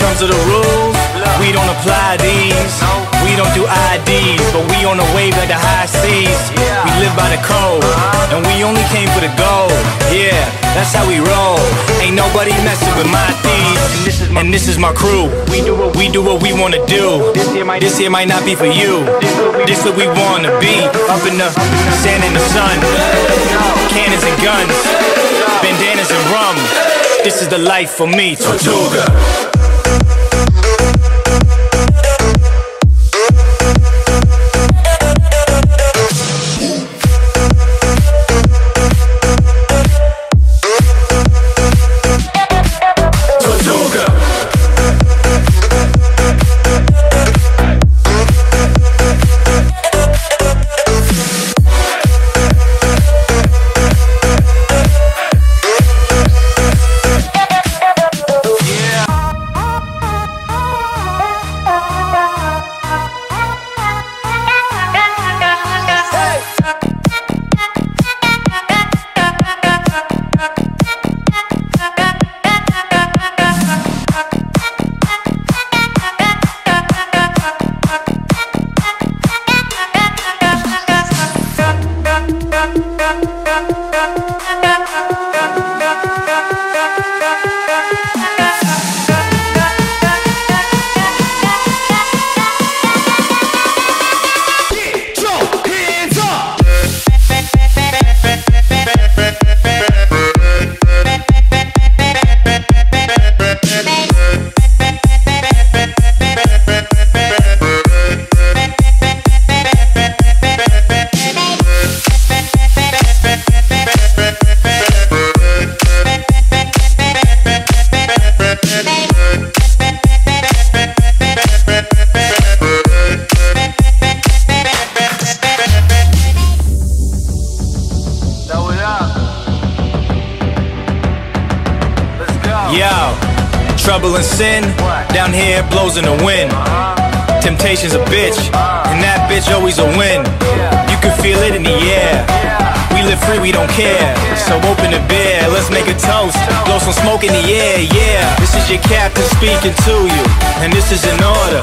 are the rules. We don't apply these. We don't do IDs, but we on the wave like the high seas. We live by the code, and we only came for the gold. Yeah, that's how we roll. Ain't nobody messing with my thieves. And this is my crew. We do what we do what we wanna do. This here might not be for you. This is what we wanna be. Up in the sand in the sun. Cannons and guns. Bandanas and rum. This is the life for me. Tortuga. Thank you. Sin, down here it blows in the wind. Temptation's a bitch, and that bitch always a win. You can feel it in the air. We live free, we don't care. So open the beer, let's make a toast. Blow some smoke in the air, yeah. This is your captain speaking to you, and this is an order.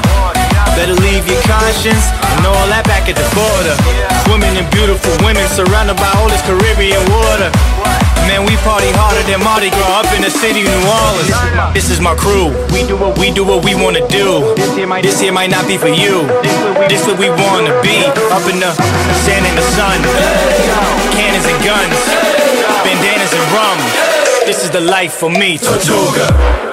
Better leave your conscience and all that back at the border. Swimming in beautiful women, surrounded by all this Caribbean water. Man, we party harder than Mardi Gras up in the city of New Orleans. This is my crew. We do what we do what we wanna do. This here might not be for you. This is what we wanna be. Up in the sand in the sun. Cannons and guns. Bandanas and rum. This is the life for me. Tortuga.